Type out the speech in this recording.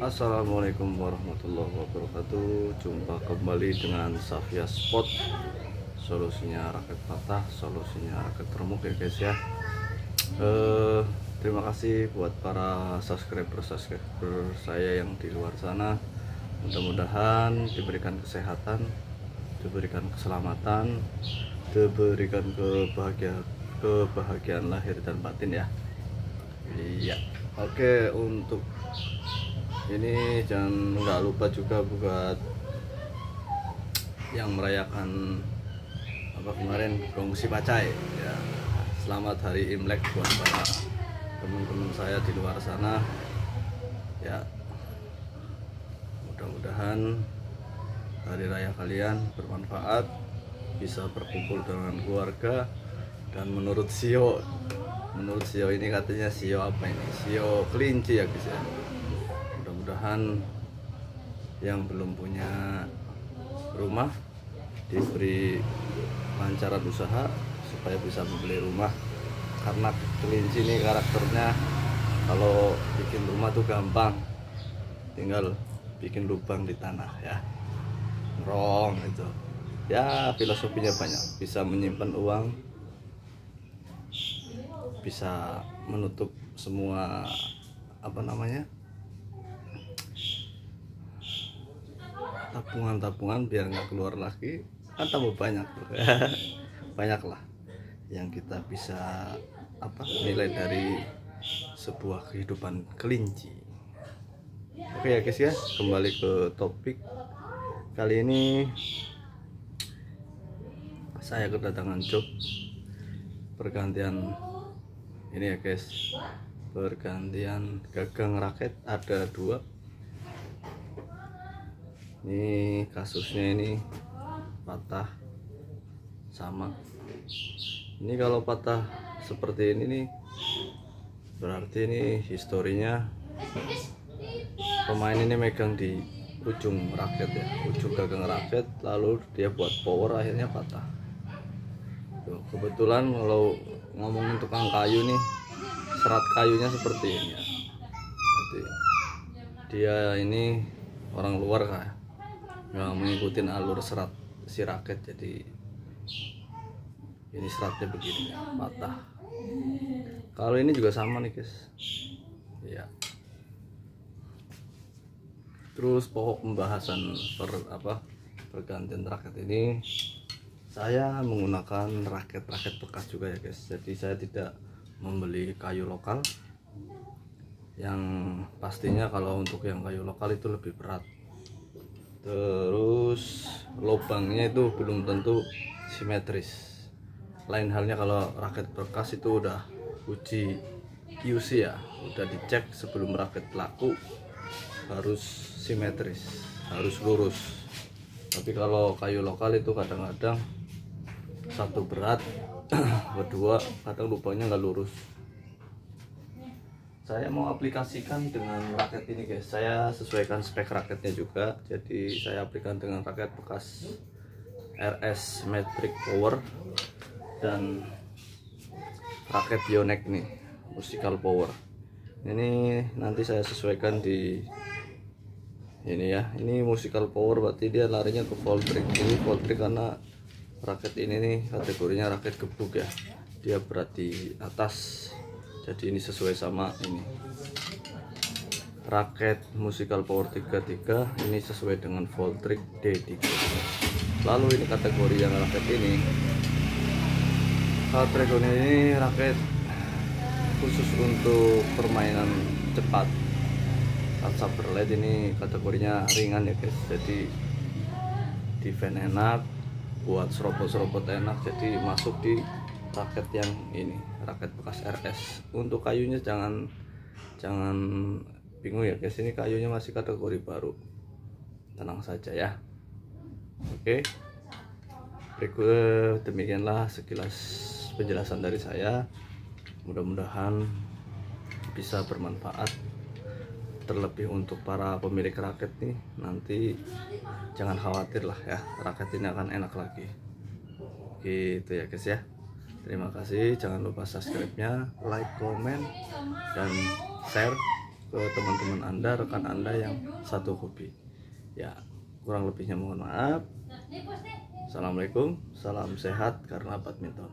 Assalamualaikum warahmatullahi wabarakatuh. Jumpa kembali dengan Safia Spot Solusinya raket patah Solusinya raket remuk ya guys ya. Eh, Terima kasih buat para subscriber-subscriber saya yang di luar sana. Mudah-mudahan diberikan kesehatan Diberikan keselamatan Diberikan kebahagiaan kebahagiaan lahir dan batin ya. Iya. Oke untuk ini jangan nggak lupa juga buat yang merayakan apa kemarin gongsi pacai. Ya selamat hari imlek buat para teman-teman saya di luar sana. Ya mudah-mudahan hari raya kalian bermanfaat bisa berkumpul dengan keluarga dan menurut Sio menurut Sio ini katanya Sio apa ini? Sio kelinci ya guys ya mudah-mudahan yang belum punya rumah diberi lancaran usaha supaya bisa membeli rumah. Karena kelinci ini karakternya kalau bikin rumah tuh gampang. Tinggal bikin lubang di tanah ya. Rong itu. Ya filosofinya banyak. Bisa menyimpan uang bisa menutup semua apa namanya tabungan-tabungan biar nggak keluar lagi kan tambah banyak banyak lah yang kita bisa apa nilai dari sebuah kehidupan kelinci. Oke ya guys ya. Kembali ke topik. Kali ini saya kedatangan job pergantian ini ya guys. Pergantian gagang raket ada dua ini kasusnya ini patah sama. Ini kalau patah seperti ini nih berarti ini historinya pemain ini megang di ujung raket ya ujung gagang raket lalu dia buat power akhirnya patah. Tuh, kebetulan kalau ngomongin tukang kayu nih serat kayunya seperti ini ya. Jadi, dia ini orang luar kah nggak mengikuti alur serat si raket jadi ini seratnya begini patah. Kalau ini juga sama nih guys. Ya terus pokok pembahasan per apa pergantian raket ini saya menggunakan raket-raket bekas juga ya guys. Jadi saya tidak membeli kayu lokal. Yang pastinya kalau untuk yang kayu lokal itu lebih berat terus lubangnya itu belum tentu simetris. Lain halnya kalau raket bekas itu udah uji QC ya udah dicek sebelum raket laku harus simetris harus lurus. Tapi kalau kayu lokal itu kadang-kadang satu berat kedua kadang lubangnya nggak lurus saya mau aplikasikan dengan raket ini guys. Saya sesuaikan spek raketnya juga. Jadi saya aplikasikan dengan raket bekas RS Metric Power dan raket Yonex nih Musical Power. Ini nanti saya sesuaikan di ini ya. Ini Musical Power berarti dia larinya ke Voltric ini Voltric karena raket ini nih kategorinya raket gebuk ya. Dia berat di atas jadi ini sesuai sama ini. Raket musical power 33 ini sesuai dengan Voltric D3 lalu ini kategori yang raket ini. Kategori ini raket khusus untuk permainan cepat. Saber LED ini kategorinya ringan ya guys. Jadi defense enak buat serobot-serobot enak jadi masuk di raket yang ini raket bekas RS untuk kayunya jangan jangan bingung ya guys. Ini kayunya masih kategori baru. Tenang saja ya. Oke. Berikut demikianlah sekilas penjelasan dari saya. Mudah-mudahan bisa bermanfaat. Terlebih untuk para pemilik raket nih nanti jangan khawatir lah ya raket ini akan enak lagi. Gitu ya guys ya Terima kasih, jangan lupa subscribe-nya, like, komen, dan share ke teman-teman anda rekan anda yang satu hobi. Ya kurang lebihnya mohon maaf. Assalamualaikum. Salam sehat karena badminton